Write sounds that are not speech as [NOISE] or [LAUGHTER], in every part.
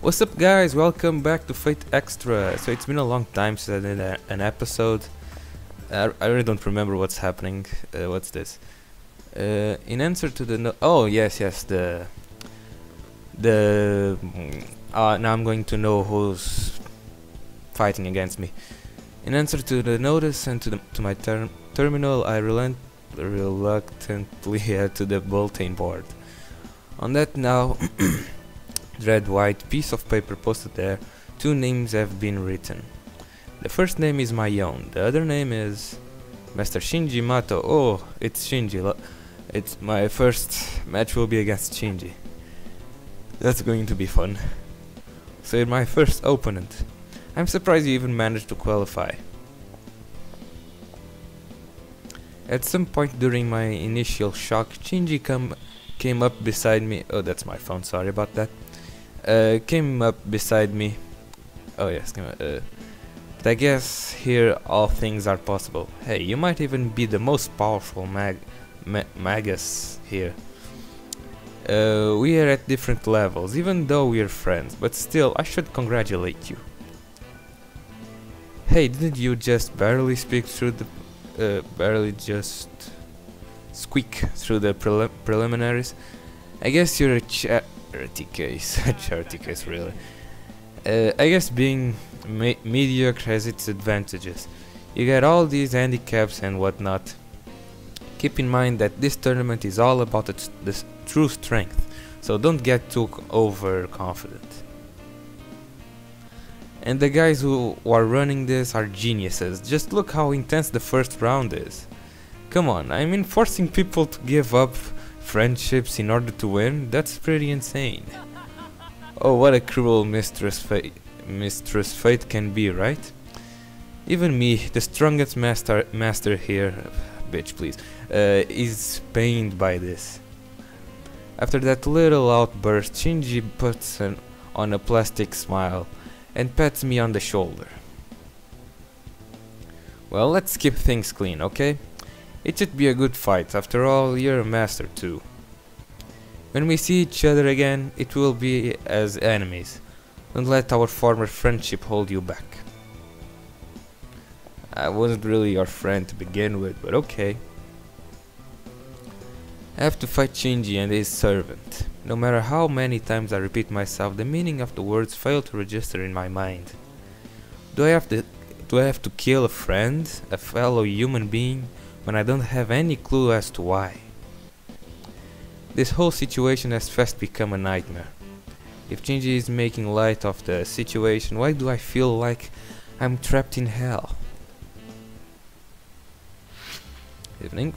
What's up guys, welcome back to Fate Extra. So it's been a long time since I did a, an episode. I, I really don't remember what's happening. Uh, what's this? Uh, in answer to the no oh yes yes the the mm, uh, now I'm going to know who's fighting against me. In answer to the notice and to the to my ter terminal, I relent reluctantly [LAUGHS] head to the bulletin board. On that now [CLEARS THROAT] red white piece of paper posted there, two names have been written. The first name is my own, the other name is Master Shinji Mato. Oh, it's Shinji. It's my first match will be against Shinji. That's going to be fun. So you're my first opponent. I'm surprised you even managed to qualify. At some point during my initial shock, Shinji come, came up beside me. Oh, that's my phone. Sorry about that. Uh, came up beside me. Oh yes, came, uh, but I guess here all things are possible. Hey, you might even be the most powerful mag, ma magus here. Uh, we are at different levels, even though we are friends, but still, I should congratulate you. Hey, didn't you just barely speak through the, uh, barely just squeak through the prelim preliminaries? I guess you're a case, a charity really. Uh, I guess being me mediocre has its advantages. You get all these handicaps and whatnot. Keep in mind that this tournament is all about its, the true strength, so don't get too overconfident. And the guys who are running this are geniuses. Just look how intense the first round is. Come on, I mean forcing people to give up friendships in order to win, that's pretty insane. Oh, what a cruel mistress fate, mistress fate can be, right? Even me, the strongest master master here, bitch, please, uh, is pained by this. After that little outburst, Shinji puts an, on a plastic smile and pats me on the shoulder. Well, let's keep things clean, okay? It should be a good fight. After all, you're a master too. When we see each other again, it will be as enemies. Don't let our former friendship hold you back. I wasn't really your friend to begin with, but okay. I have to fight Shinji and his servant. No matter how many times I repeat myself, the meaning of the words fail to register in my mind. Do I have to do I have to kill a friend, a fellow human being, when I don't have any clue as to why? This whole situation has fast become a nightmare. If Shinji is making light of the situation, why do I feel like I'm trapped in hell? Evening.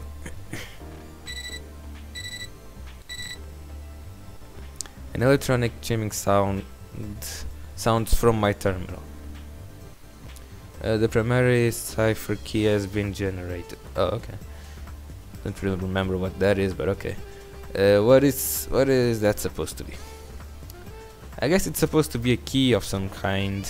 An electronic chiming sound sounds from my terminal. Uh, the primary cipher key has been generated. Oh, okay. Don't really remember what that is, but okay. Uh, what is what is that supposed to be? I guess it's supposed to be a key of some kind.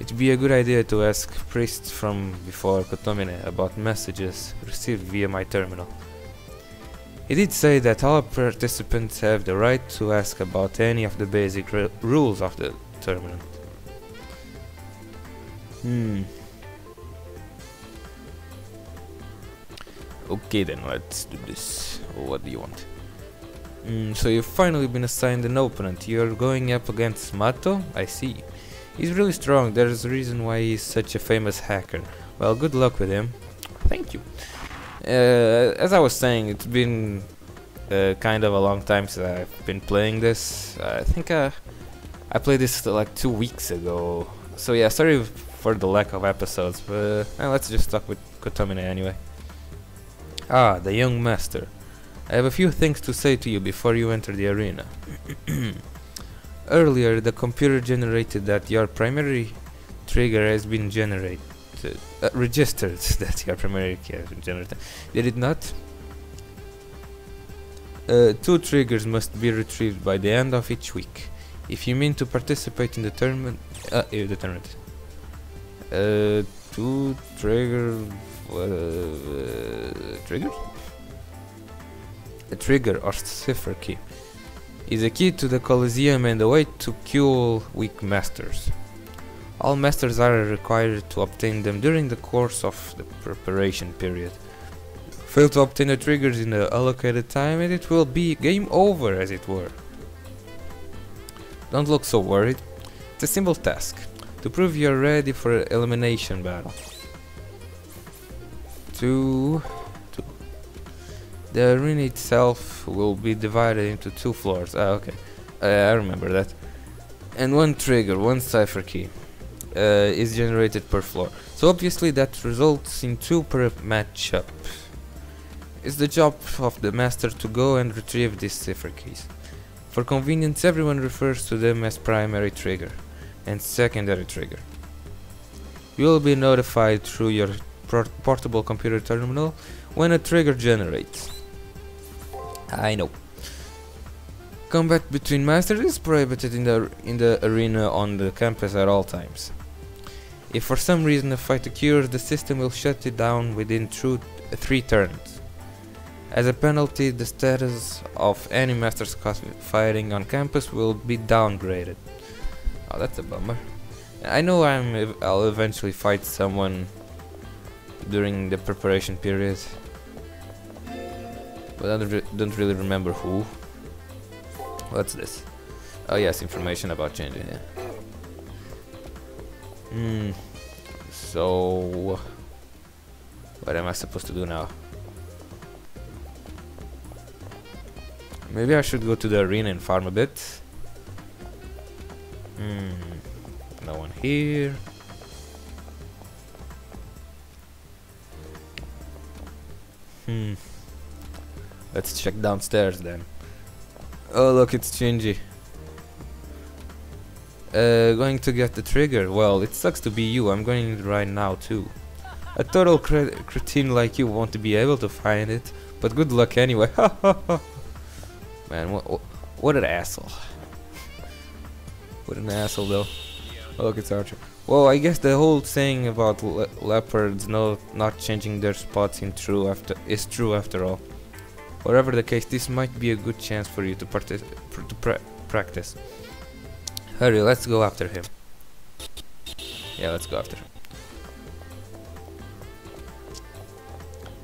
It'd be a good idea to ask priests from before Kotomine about messages received via my terminal. He did say that all participants have the right to ask about any of the basic rules of the tournament. Hmm. Okay then, let's do this. What do you want? Mm, so you've finally been assigned an opponent. You're going up against Mato? I see. He's really strong. There's a reason why he's such a famous hacker. Well, good luck with him. Thank you. Uh, as I was saying, it's been uh, kind of a long time since I've been playing this. I think uh, I played this like two weeks ago. So yeah, sorry for the lack of episodes, but uh, let's just talk with Kotomine anyway. Ah, the young master. I have a few things to say to you before you enter the arena. [CLEARS THROAT] Earlier, the computer generated that your primary trigger has been generated, uh, registered [LAUGHS] that your primary key has been generated. Did it not? Uh, two triggers must be retrieved by the end of each week. If you mean to participate in the tournament, uh, the tournament. Uh, two trigger, uh, triggers? A trigger or cipher key. is a key to the Colosseum and a way to kill weak masters. All masters are required to obtain them during the course of the preparation period. Fail to obtain the triggers in the allocated time and it will be game over as it were. Don't look so worried. It's a simple task. To prove you're ready for elimination battle. Two, two. The arena itself will be divided into two floors. Ah, okay. Uh, I remember that. And one trigger, one cipher key, uh, is generated per floor. So obviously that results in two per matchup. It's the job of the master to go and retrieve these cipher keys. For convenience, everyone refers to them as primary trigger and secondary trigger. You will be notified through your portable computer terminal when a trigger generates. I know. Combat between masters is prohibited in the in the arena on the campus at all times. If for some reason a fight occurs, the system will shut it down within two, three turns. As a penalty, the status of any masters fighting on campus will be downgraded. Oh, that's a bummer. I know I'm. I'll eventually fight someone during the preparation period, but I don't, re don't really remember who. What's this? Oh yes, information about changing. Yeah. Hmm. So, what am I supposed to do now? Maybe I should go to the arena and farm a bit. Hmm. No one here. Hmm. Let's check downstairs then. Oh look, it's Shinji. Uh, going to get the trigger. Well, it sucks to be you. I'm going right now too. A total cre cretin like you won't be able to find it, but good luck anyway. [LAUGHS] Man, what, what an asshole. What an asshole though. Oh, look, it's Archer. Well, I guess the whole saying about le leopards no, not changing their spots in true after is true after all. Whatever the case, this might be a good chance for you to, pr to pra practice. Hurry, let's go after him. Yeah, let's go after him.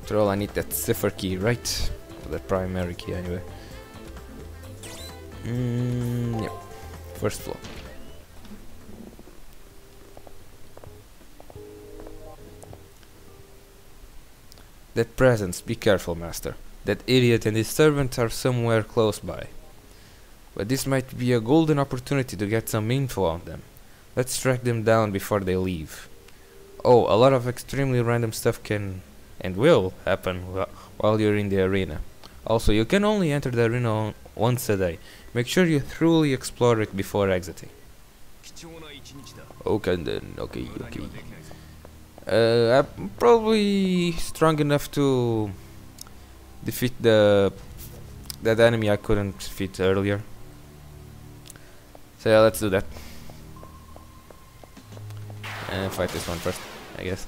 Troll, I need that cipher key, right? Or the primary key, anyway. Mm, yep. First floor. That presence, be careful, master. That idiot and his servant are somewhere close by. But this might be a golden opportunity to get some info on them. Let's track them down before they leave. Oh, a lot of extremely random stuff can and will happen wh while you're in the arena. Also, you can only enter the arena once a day. Make sure you thoroughly explore it before exiting. Okay then, okay, okay. Uh, I'm probably strong enough to defeat the that enemy I couldn't defeat earlier. So yeah, let's do that. And fight this one first, I guess.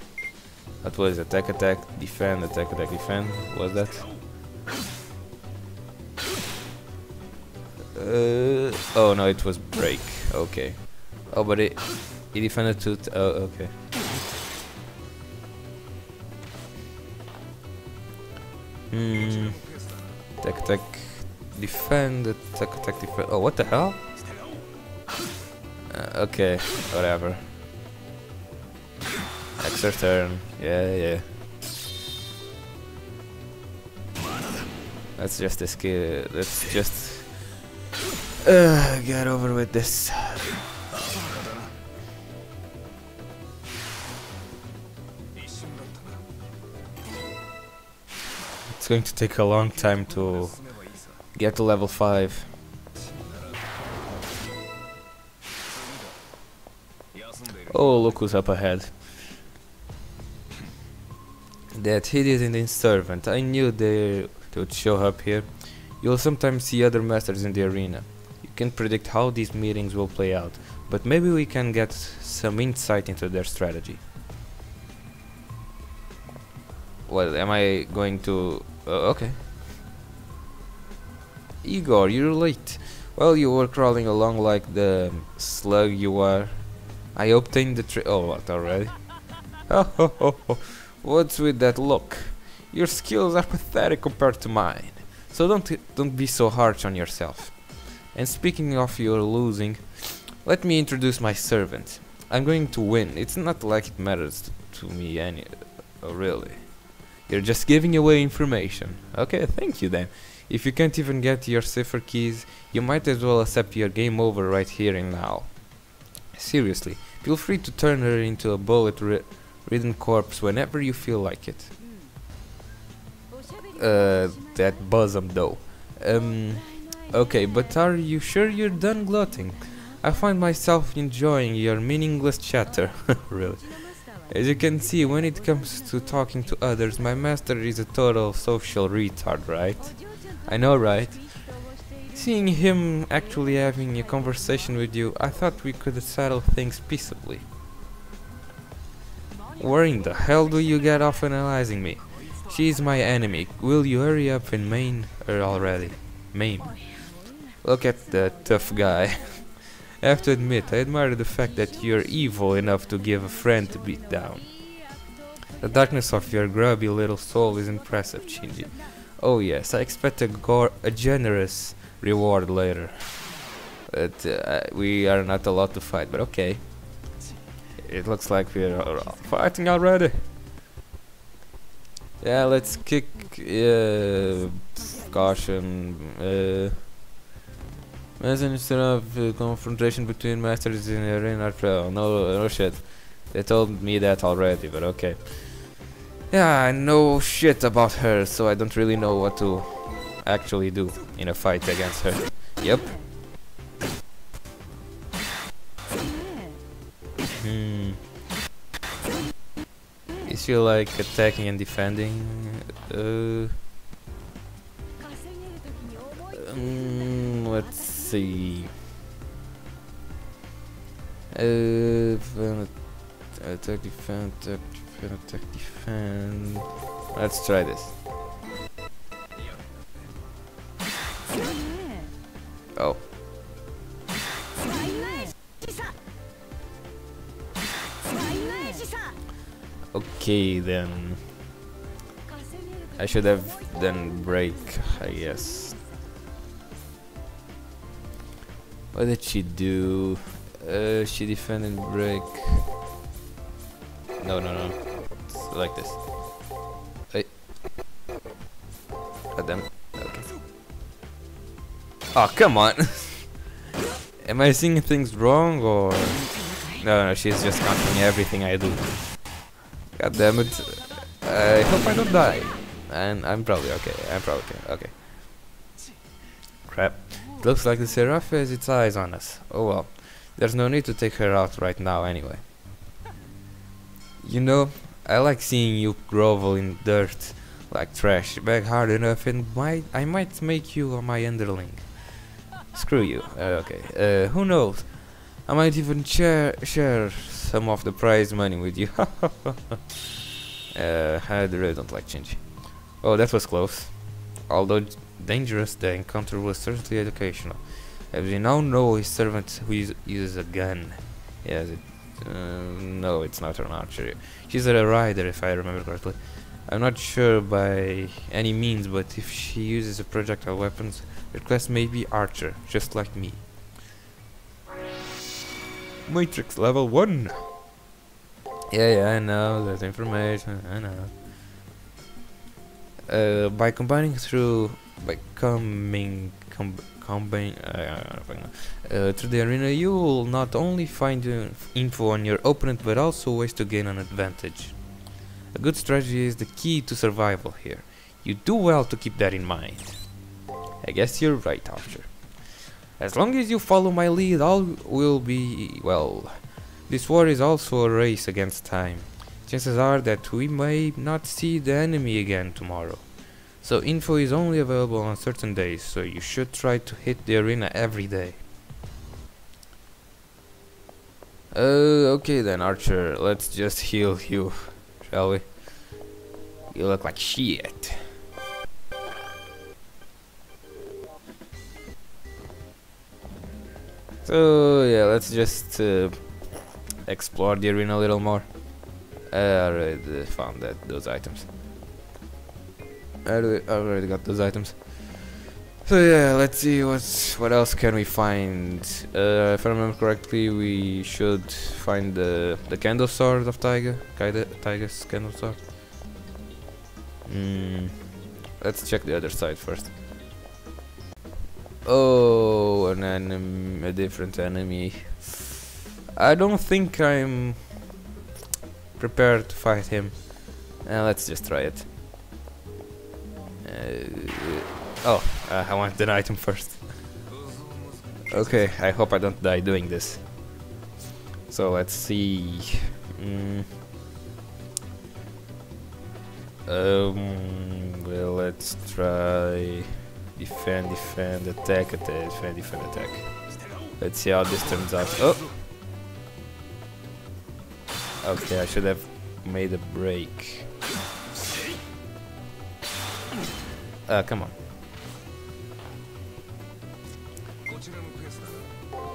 That was attack, attack, defend, attack, attack, defend. What Was that? Uh, oh no, it was break. Okay. Oh, but it he defended to. oh, okay. Hmm. Attack, attack, defend, attack, attack, defend. Oh, what the hell? Uh, okay, whatever. Extra turn. Yeah, yeah. Let's just escape. Let's just uh, get over with this. It's going to take a long time to get to level 5. Oh, look who's up ahead. That hideous Indian servant. I knew they, would show up here. You'll sometimes see other masters in the arena. You can't predict how these meetings will play out, but maybe we can get some insight into their strategy. What, am I going to... Uh, okay. Igor, you're late. Well, you were crawling along like the slug you are, I obtained the tri- Oh, what already? Oh. [LAUGHS] What's with that look? Your skills are pathetic compared to mine. So don't don't be so harsh on yourself. And speaking of your losing, let me introduce my servant. I'm going to win. It's not like it matters to, me any. Really? You're just giving away information. Okay, thank you then. If you can't even get your cipher keys, you might as well accept your game over right here and now. Seriously, feel free to turn her into a bullet ri ridden corpse whenever you feel like it. Uh, that bosom though. Um, okay, but are you sure you're done gloating? I find myself enjoying your meaningless chatter. [LAUGHS] really. As you can see, when it comes to talking to others, my master is a total social retard, right? I know, right? Seeing him actually having a conversation with you, I thought we could settle things peaceably. Where in the hell do you get off analyzing me? She's my enemy. Will you hurry up and maim her already? Maim. Look at that tough guy. [LAUGHS] I have to admit, I admire the fact that you're evil enough to give a friend a beat down. The darkness of your grubby little soul is impressive, Shinji. Oh yes, I expect a, a generous reward later. But uh, we are not allowed to fight, but okay. It looks like we're fighting already. Yeah, let's kick. Uh, caution. Uh, instead of uh, confrontation between masters in the arena. No, no shit. They told me that already, but okay. Yeah, I know shit about her, so I don't really know what to actually do in a fight against her. Yep. Hmm. Is she like attacking and defending? Uh, um, let's see. Uh, attack, defend, attack, defend, attack, defend. Let's try this. Oh. Okay then. I should have done break, I guess. What did she do? Uh, she defended break. No, no, no. It's like this. Hey. God damn. Okay. Oh, come on. [LAUGHS] Am I seeing things wrong or... No, no, she's just countering everything I do. God damn it. I hope I don't die. And I'm probably okay. I'm probably okay. Okay. Crap. Looks like the Seraph has its eyes on us. Oh well. There's no need to take her out right now anyway. You know, I like seeing you grovel in dirt like trash. Beg hard enough and might I might make you my underling. Screw you. Uh, okay. Uh, who knows? I might even share share some of the prize money with you. [LAUGHS] uh, I really don't like Shinji. Oh, that was close. Although dangerous, the encounter was certainly educational. As we now know, his servant who uses a gun. Yes, it, uh, no, it's not an archer. She's a rider, if I remember correctly. I'm not sure by any means, but if she uses a projectile weapons, her class may be archer, just like me. Matrix level 1! Yeah, yeah, I know, there's information, I know. Uh, by combining through, by coming, com combine, uh, uh, through the arena, you will not only find uh, info on your opponent, but also ways to gain an advantage. A good strategy is the key to survival here. You do well to keep that in mind. I guess you're right, Archer. As long as you follow my lead, all will be well. This war is also a race against time. Chances are that we may not see the enemy again tomorrow. So info is only available on certain days, so you should try to hit the arena every day. Uh, okay then, Archer, let's just heal you, shall we? You look like shit. So yeah, let's just uh, explore the arena a little more. I already found that those items. I already, already got those items. So yeah, let's see what's what else can we find. Uh, if I remember correctly, we should find the the candle sword of Tiger, Taiga's candle sword. Hmm. Let's check the other side first. Oh, an enemy, a different enemy. I don't think I'm prepared to fight him. Uh, let's just try it. Oh, uh, I want the item first. okay, I hope I don't die doing this. So let's see. Mm. Um, well, let's try defend, defend, attack, attack, defend, defend, attack. Let's see how this turns out. Oh! Okay, I should have made a break. Ah, come on.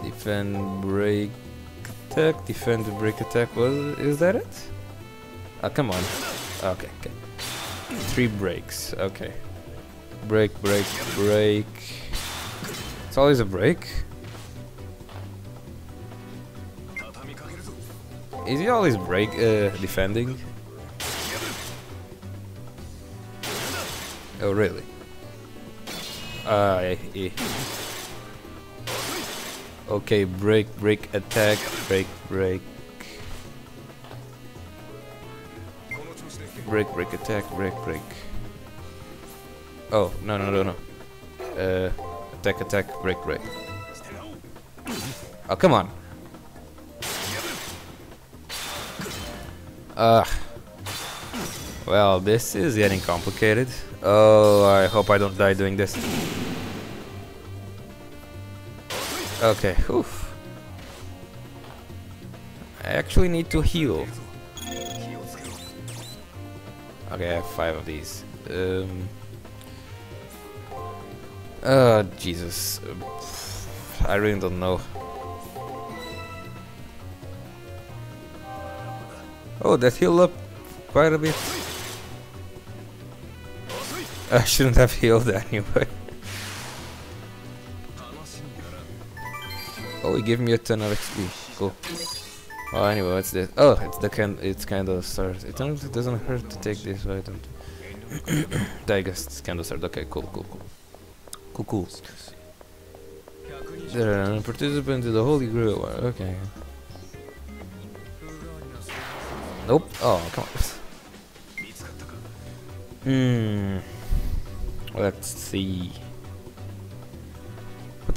Defend, break, attack, defend, break, attack. Was is that it? Ah, come on. Okay, okay. Three breaks. Okay. Break, break, break. It's always a break. Is he always break uh, defending? Oh really? Uh, eh. Okay, break, break, attack, break, break. Break, break, attack, break, break. Oh, no, no, no, no. Uh, attack, attack, break, break. Oh, come on. Ugh. Well, this is getting complicated. Oh, I hope I don't die doing this. Okay, oof. I actually need to heal. Okay, I have five of these. Um. Oh, Jesus. I really don't know. Oh, that healed up quite a bit. I shouldn't have healed [LAUGHS] anyway. Oh, he gave me a ton of XP. Cool. Well, anyway, what's this? Oh, it's the can. It's kind of stars. It doesn't hurt to take this item. [COUGHS] Digest candle sword. Okay, cool, cool, cool. Cool, cool. There are participants in the Holy Grail. Okay. Nope. Oh, come on. [LAUGHS] Hmm. Let's see.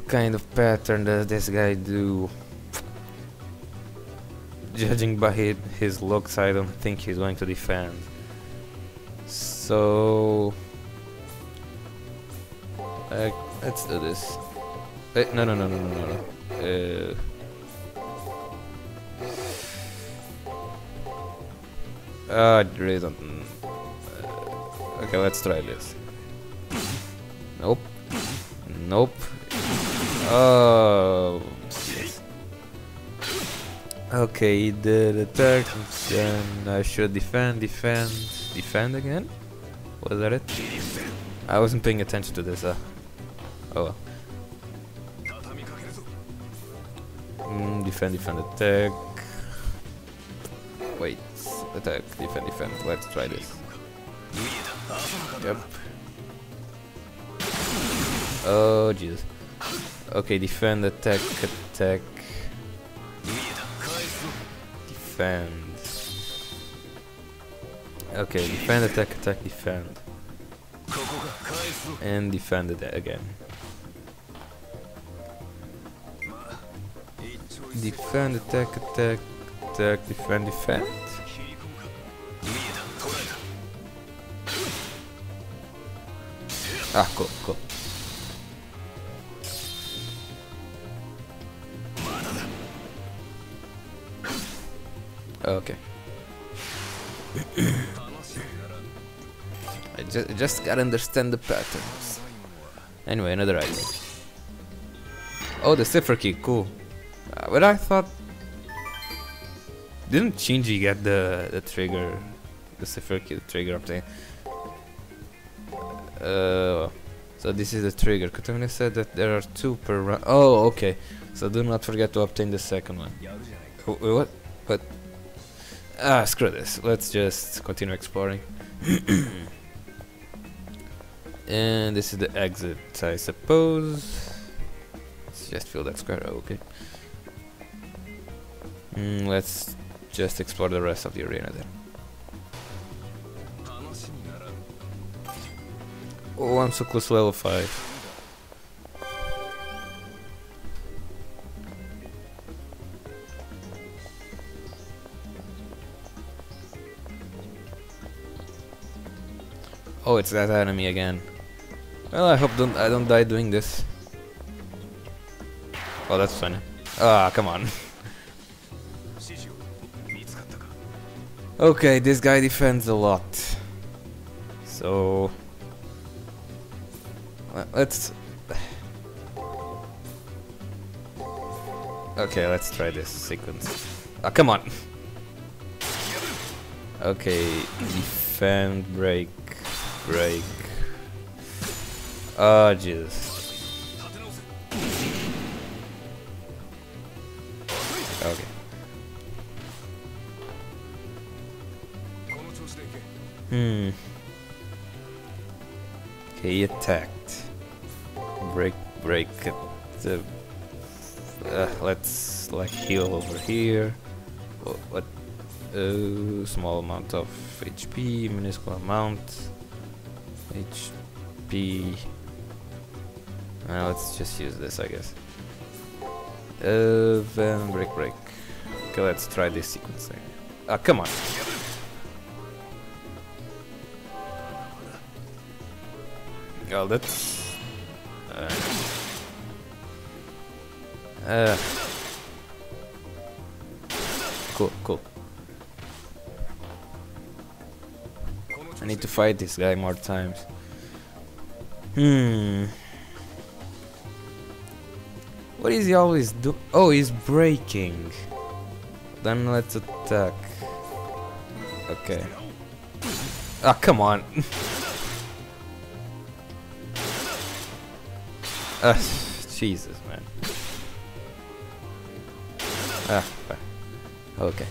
Kind of pattern does this guy do? Judging by his, looks, I don't think he's going to defend. So... Uh, let's do this. Uh, no, no, no, no, no, no. Uh, uh, I really don't. Uh, okay, let's try this. Nope. Nope. Oh. Okay, he did attack, then I should defend, defend, defend again? Was that it? I wasn't paying attention to this, uh. Oh well. Mm, defend, defend, attack. Wait, attack, defend, defend. Let's try this. Yep. Oh, Jesus. Okay, defend, attack, attack. Defend. Okay, defend, attack, attack, defend. And defend it again. Defend, attack, attack, attack, defend, defend. Ah, cool, cool. Okay. I just, just gotta understand the patterns. Anyway, another item. Oh, the cipher key, cool. Uh, but I thought... Didn't Shinji get the, the trigger, the Sephiroth trigger update? Uh, so this is the trigger. Kotomine said that there are two per round. Oh, okay. So do not forget to obtain the second one. Wh- What? But... Ah, screw this. Let's just continue exploring. [COUGHS] and this is the exit, I suppose. Let's just fill that square. Okay. Mm, let's just explore the rest of the arena then. Oh, I'm so close to level 5. Oh, it's that enemy again. Well, I hope don't I don't die doing this. Oh, that's funny. Ah, come on. okay, this guy defends a lot. So let's Okay, let's try this sequence. Ah, come on. Okay, defend, break, break. Oh, Jesus. Okay. Hmm. Okay, he attacked. Break, break. The. Uh, let's like heal over here. Wha- What? Uh, small amount of HP, minuscule amount. HP. Uh, let's just use this, I guess. Uh, then break, break. Okay, let's try this sequence thing. Ah, come on. Oh, that's. Uh, uh, cool, cool. I need to fight this guy more times. Hmm. What is he always do? Oh, he's breaking. Then let's attack. Okay. Ah, come on. [LAUGHS] Ah, Jesus, man. Ah, okay.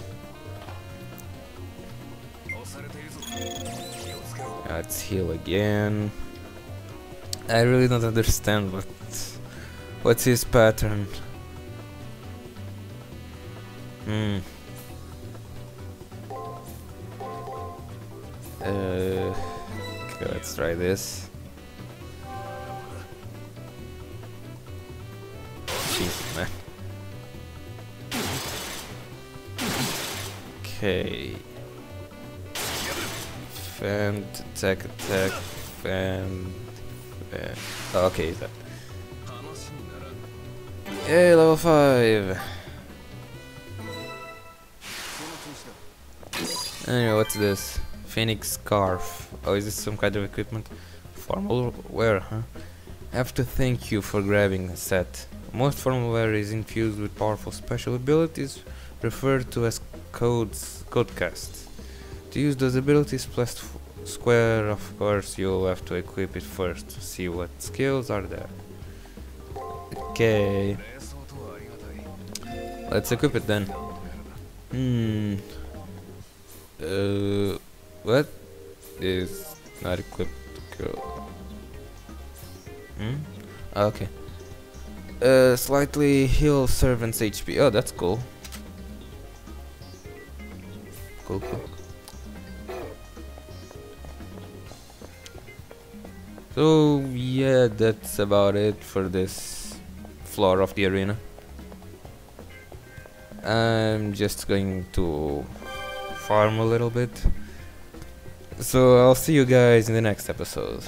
Let's heal again. I really don't understand what what's his pattern. Hmm. Uh, okay, let's try this. Jesus, man. Okay. Fend, attack, attack, and... fend. Uh, oh, okay, is that. Hey, level 5! Anyway, what's this? Phoenix Scarf. Oh, is this some kind of equipment? Formal wear, huh? I have to thank you for grabbing a set. Most formal wear is infused with powerful special abilities referred to as codes, codecast. To use those abilities, plus square, of course, you'll have to equip it first to see what skills are there. Okay, let's equip it then. Hmm. Uh, what is not equipped? Girl. Hmm. Okay. Uh, slightly heal servant's HP. Oh, that's cool. Cool, cool. So yeah, that's about it for this floor of the arena. I'm just going to farm a little bit. So I'll see you guys in the next episode.